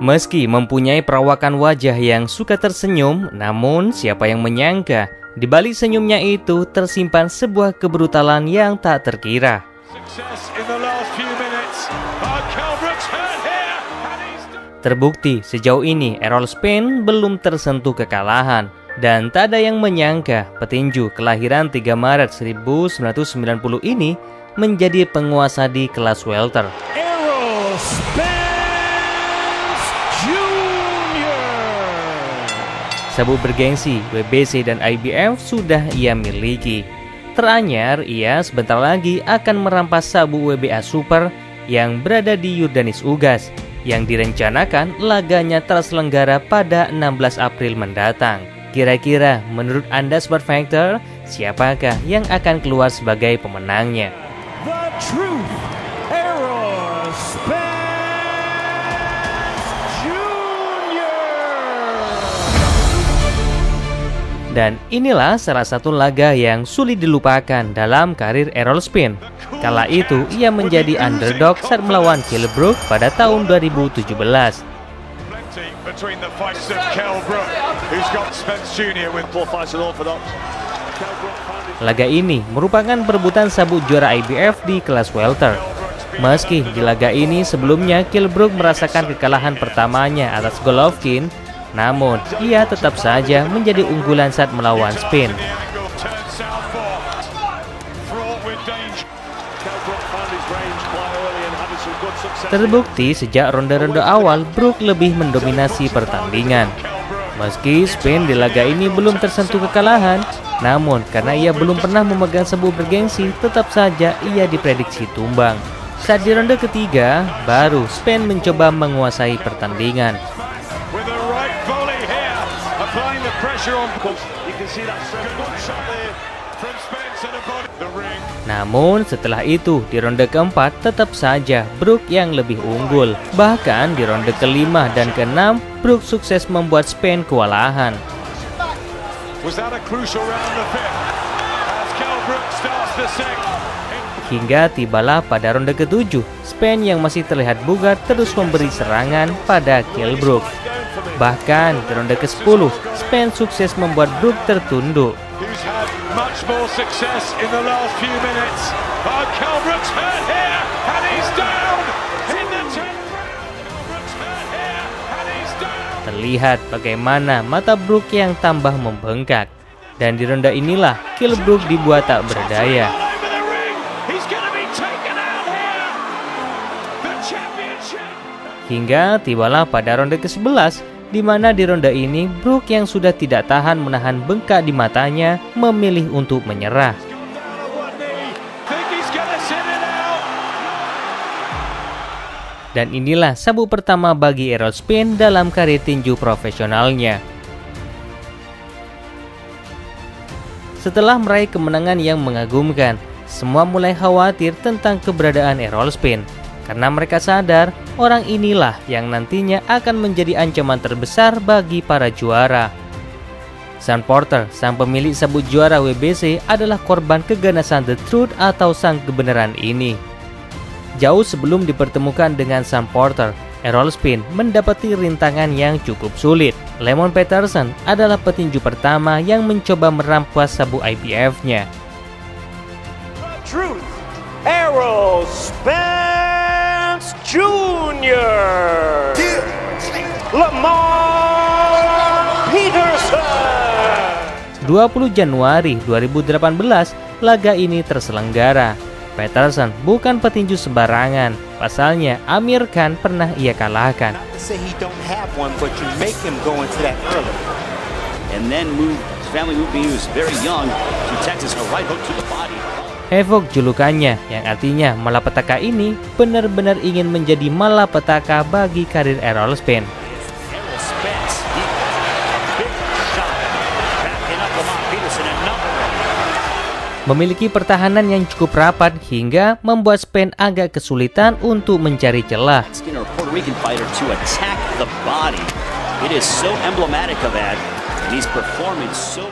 Meski mempunyai perawakan wajah yang suka tersenyum, namun siapa yang menyangka di balik senyumnya itu tersimpan sebuah kebrutalan yang tak terkira. Terbukti sejauh ini Errol Spence belum tersentuh kekalahan dan tak ada yang menyangka petinju kelahiran 3 Maret 1990 ini menjadi penguasa di kelas welter. Sabuk bergengsi WBC dan IBF sudah ia miliki. Teranyar, ia sebentar lagi akan merampas sabuk WBA Super yang berada di Yordanis Ugas yang direncanakan laganya terselenggara pada 16 April mendatang. Kira-kira menurut Anda Sport Factor, siapakah yang akan keluar sebagai pemenangnya? The Truth Dan inilah salah satu laga yang sulit dilupakan dalam karir Errol Spin. Kala itu ia menjadi underdog saat melawan Brook pada tahun 2017. Laga ini merupakan perebutan sabuk juara IBF di kelas welter. Meski di laga ini sebelumnya Kilbrook merasakan kekalahan pertamanya atas Golovkin namun, ia tetap saja menjadi unggulan saat melawan Spain. Terbukti sejak ronde-ronde awal, Brook lebih mendominasi pertandingan. Meski Spain di laga ini belum tersentuh kekalahan, namun karena ia belum pernah memegang sebuah bergengsi, tetap saja ia diprediksi tumbang. Saat di ronde ketiga, baru Spain mencoba menguasai pertandingan. Namun setelah itu di ronde keempat tetap saja Brook yang lebih unggul. Bahkan di ronde kelima dan keenam Brook sukses membuat Spain kewalahan. Hingga tibalah pada ronde ketujuh, Spain yang masih terlihat bugar terus memberi serangan pada Kilbrook. Bahkan di ronde ke-10, Spence sukses membuat Brook tertunduk. Terlihat bagaimana mata Brook yang tambah membengkak. Dan di ronde inilah kill Brook dibuat tak berdaya. Hingga tibalah pada ronde ke-11 di mana di ronde ini Brook yang sudah tidak tahan menahan bengkak di matanya memilih untuk menyerah. Dan inilah sabuk pertama bagi Errol Spin dalam karir tinju profesionalnya. Setelah meraih kemenangan yang mengagumkan, semua mulai khawatir tentang keberadaan Errol Spin karena mereka sadar orang inilah yang nantinya akan menjadi ancaman terbesar bagi para juara. Sam Porter, sang pemilik sabuk juara WBC adalah korban keganasan The Truth atau sang kebenaran ini. Jauh sebelum dipertemukan dengan Sam Porter, Errol Spin mendapati rintangan yang cukup sulit. Lemon Peterson adalah petinju pertama yang mencoba merampas sabuk IBF-nya. Truth, Errol Spin! Jr. Lamar Peterson. 20 Januari 2018, laga ini terselenggara. Peterson bukan petinju sembarangan. Pasalnya, Amir Khan pernah ia kalahkan. And then moved, his family moved, he was very young to Texas, a right hook to the body. Evok julukannya yang artinya malapetaka ini benar-benar ingin menjadi malapetaka bagi karir Errol Spence. Memiliki pertahanan yang cukup rapat hingga membuat Spence agak kesulitan untuk mencari celah.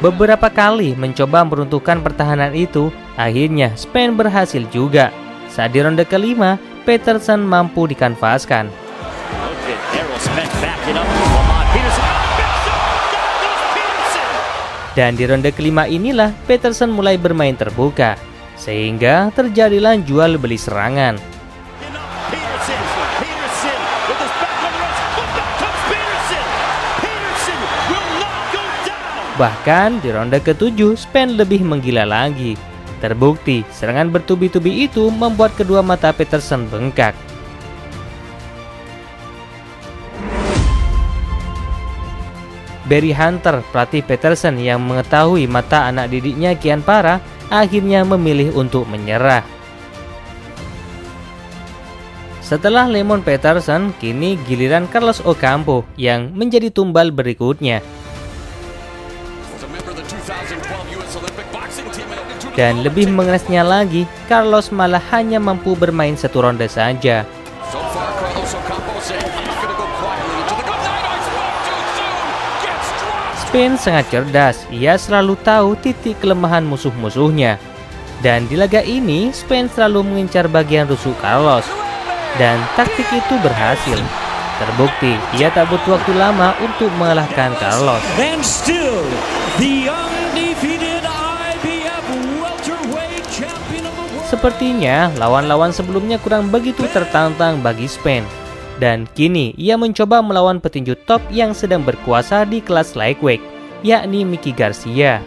Beberapa kali mencoba meruntuhkan pertahanan itu, akhirnya Spain berhasil juga. Saat di ronde kelima, Peterson mampu dikanvaskan. Dan di ronde kelima inilah Peterson mulai bermain terbuka, sehingga terjadilah jual beli serangan. Bahkan di ronde ketujuh, Spen lebih menggila lagi. Terbukti, serangan bertubi-tubi itu membuat kedua mata Peterson bengkak. Barry Hunter, pelatih Peterson yang mengetahui mata anak didiknya kian parah, akhirnya memilih untuk menyerah. Setelah Lemon Peterson, kini giliran Carlos Ocampo yang menjadi tumbal berikutnya. Dan lebih mengenasnya lagi, Carlos malah hanya mampu bermain satu ronde saja. Spain sangat cerdas, ia selalu tahu titik kelemahan musuh-musuhnya. Dan di laga ini, Spain selalu mengincar bagian rusuk Carlos. Dan taktik itu berhasil. Terbukti, ia tak butuh waktu lama untuk mengalahkan Carlos. Sepertinya lawan-lawan sebelumnya kurang begitu tertantang bagi Spain dan kini ia mencoba melawan petinju top yang sedang berkuasa di kelas lightweight, yakni Mickey Garcia.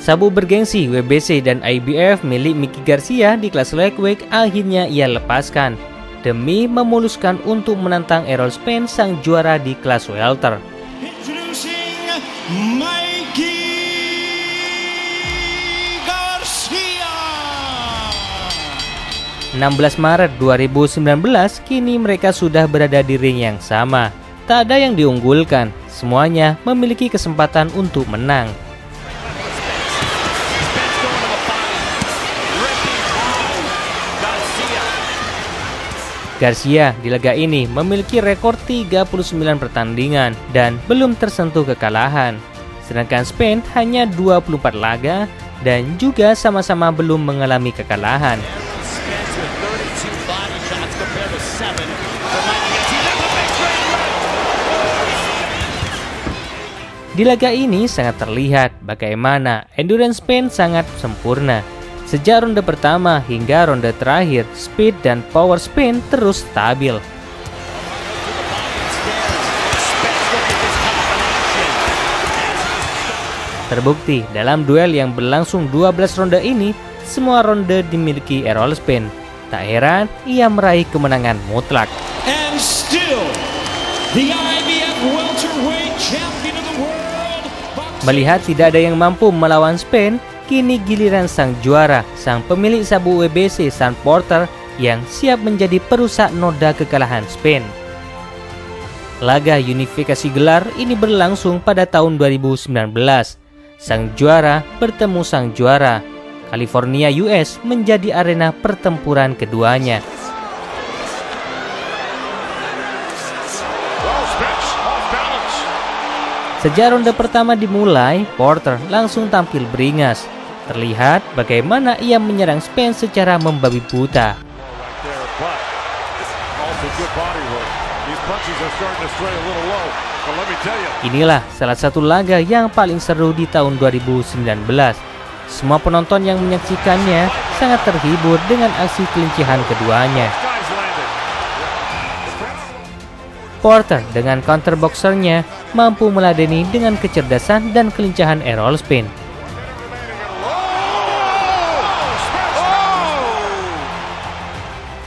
Sabu bergengsi WBC dan IBF milik Mickey Garcia di kelas lightweight akhirnya ia lepaskan demi memuluskan untuk menantang Errol Spence sang juara di kelas welter. 16 Maret 2019, kini mereka sudah berada di ring yang sama. Tak ada yang diunggulkan, semuanya memiliki kesempatan untuk menang. Garcia di laga ini memiliki rekor 39 pertandingan dan belum tersentuh kekalahan. Sedangkan Spain hanya 24 laga dan juga sama-sama belum mengalami kekalahan. Di laga ini sangat terlihat bagaimana endurance Spain sangat sempurna. Sejak ronde pertama hingga ronde terakhir, speed dan power Spain terus stabil. Terbukti dalam duel yang berlangsung 12 ronde ini, semua ronde dimiliki Errol Spain. Tak heran ia meraih kemenangan mutlak. And still, the IBF welterweight Melihat tidak ada yang mampu melawan Spain, kini giliran sang juara, sang pemilik sabu WBC Sun Porter yang siap menjadi perusak noda kekalahan Spain. Laga unifikasi gelar ini berlangsung pada tahun 2019. Sang juara bertemu sang juara. California US menjadi arena pertempuran keduanya. Sejak ronde pertama dimulai, Porter langsung tampil beringas. Terlihat bagaimana ia menyerang Spain secara membabi buta. Inilah salah satu laga yang paling seru di tahun 2019. Semua penonton yang menyaksikannya sangat terhibur dengan aksi kelincihan keduanya. Porter dengan counter boxernya mampu meladeni dengan kecerdasan dan kelincahan Errol Spin.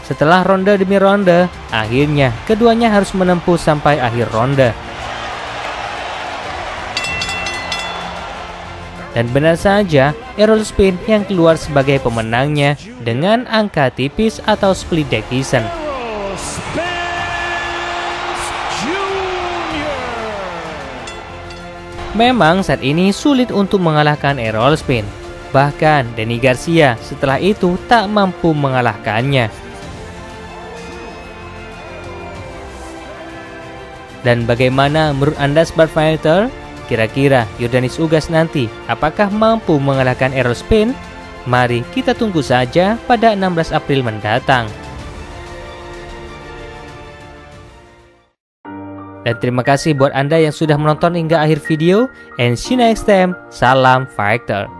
Setelah ronde demi ronde, akhirnya keduanya harus menempuh sampai akhir ronde. Dan benar saja, Errol Spin yang keluar sebagai pemenangnya dengan angka tipis atau split decision. Memang saat ini sulit untuk mengalahkan Errol Spin. Bahkan Danny Garcia setelah itu tak mampu mengalahkannya. Dan bagaimana menurut Anda Smart Fighter? Kira-kira Yordanis Ugas nanti apakah mampu mengalahkan Errol Spin? Mari kita tunggu saja pada 16 April mendatang. Dan terima kasih buat Anda yang sudah menonton hingga akhir video. And see you next time. Salam Fighter.